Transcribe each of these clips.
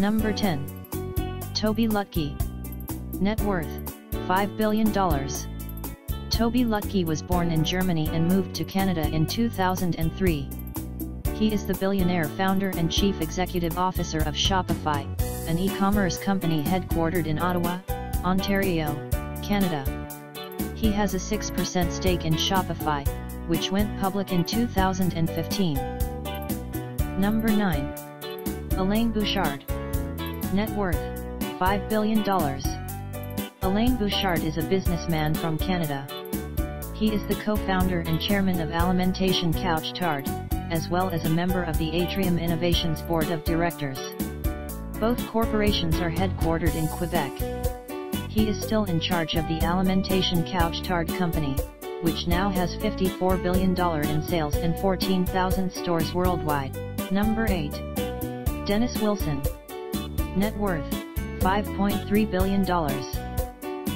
Number 10. Toby Lutke. Net worth, $5 billion. Toby Lutke was born in Germany and moved to Canada in 2003. He is the billionaire founder and chief executive officer of Shopify, an e-commerce company headquartered in Ottawa, Ontario, Canada. He has a 6% stake in Shopify, which went public in 2015. Number 9. Alain Bouchard. Net worth, $5 billion. Alain Bouchard is a businessman from Canada. He is the co-founder and chairman of Alimentation Couche Tard, as well as a member of the Atrium Innovations Board of Directors. Both corporations are headquartered in Quebec. He is still in charge of the Alimentation Couche Tard Company, which now has $54 billion in sales and 14,000 stores worldwide. Number 8. Dennis Wilson. Net worth, $5.3 billion.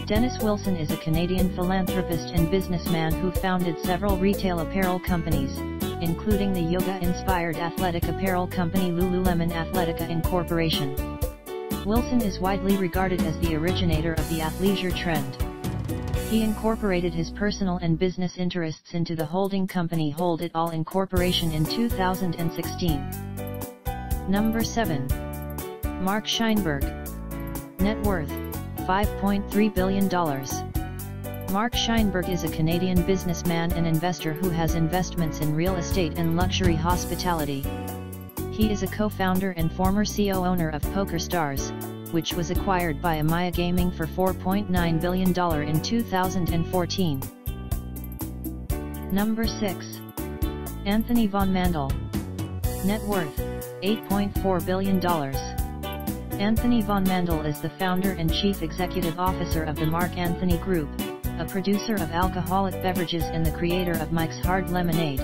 Dennis Wilson is a Canadian philanthropist and businessman who founded several retail apparel companies, including the yoga-inspired athletic apparel company Lululemon Athletica Incorporation. Wilson is widely regarded as the originator of the athleisure trend. He incorporated his personal and business interests into the holding company Hold It All Incorporation in 2016. Number 7. Mark Scheinberg. Net worth, $5.3 billion. Mark Scheinberg is a Canadian businessman and investor who has investments in real estate and luxury hospitality. He is a co-founder and former CEO owner of PokerStars, which was acquired by Amaya Gaming for $4.9 billion in 2014. Number 6. Anthony Von Mandl. Net worth, $8.4 billion. Anthony Von Mandl is the founder and chief executive officer of the Mark Anthony Group, a producer of alcoholic beverages and the creator of Mike's Hard Lemonade.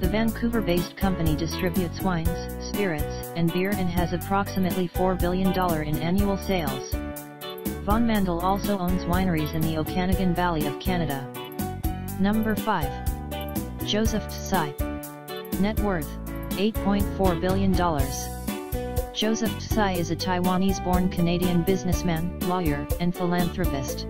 The Vancouver-based company distributes wines, spirits, and beer and has approximately $4 billion in annual sales. Von Mandl also owns wineries in the Okanagan Valley of Canada. Number 5. Joseph Tsai. Net worth, $8.4 billion. Joseph Tsai is a Taiwanese-born Canadian businessman, lawyer, and philanthropist.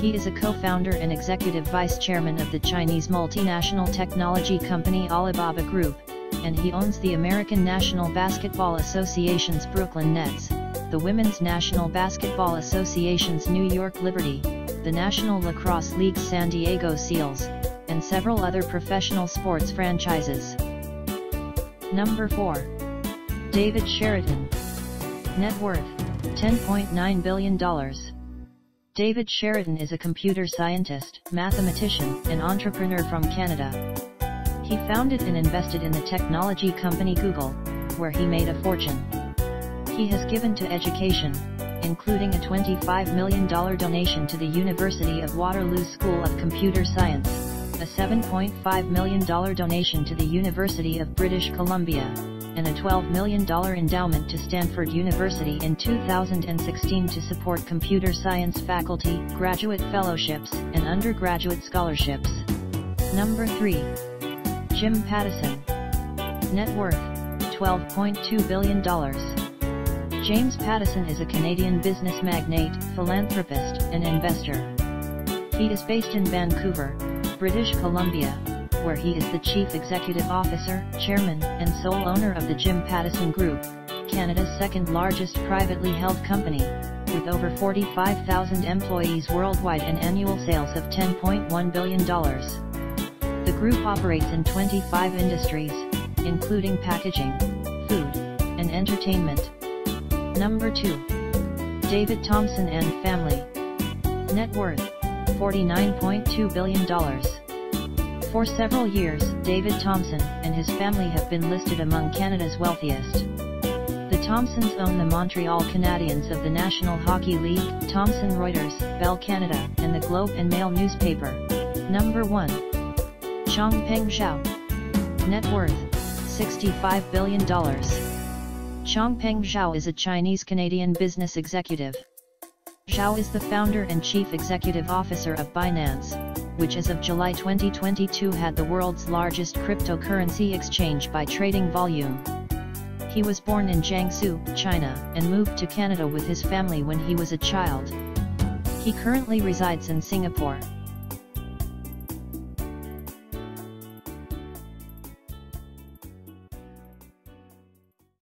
He is a co-founder and executive vice chairman of the Chinese multinational technology company Alibaba Group, and he owns the American National Basketball Association's Brooklyn Nets, the Women's National Basketball Association's New York Liberty, the National Lacrosse League's San Diego Seals, and several other professional sports franchises. Number 4. David Cheriton. Net worth, $10.9 billion. David Cheriton is a computer scientist, mathematician, and entrepreneur from Canada. He founded and invested in the technology company Google, where he made a fortune. He has given to education, including a $25 million donation to the University of Waterloo School of Computer Science, a $7.5 million donation to the University of British Columbia, and a $12 million endowment to Stanford University in 2016 to support computer science faculty, graduate fellowships, and undergraduate scholarships. Number 3. Jim Pattison. Net worth, $12.2 billion. James Pattison is a Canadian business magnate, philanthropist, and investor. He is based in Vancouver, British Columbia, where he is the Chief Executive Officer, Chairman, and sole owner of the Jim Pattison Group, Canada's second largest privately held company, with over 45,000 employees worldwide and annual sales of $10.1 billion. The group operates in 25 industries, including packaging, food, and entertainment. Number 2. David Thomson and Family. Net worth, $49.2 billion. For several years, David Thomson and his family have been listed among Canada's wealthiest. The Thomsons own the Montreal Canadiens of the National Hockey League, Thomson Reuters, Bell Canada, and the Globe and Mail newspaper. Number 1. Changpeng Zhao. Net worth, $65 billion. Changpeng Zhao is a Chinese-Canadian business executive. Zhao is the founder and chief executive officer of Binance, which as of July 2022 had the world's largest cryptocurrency exchange by trading volume. He was born in Jiangsu, China, and moved to Canada with his family when he was a child. He currently resides in Singapore.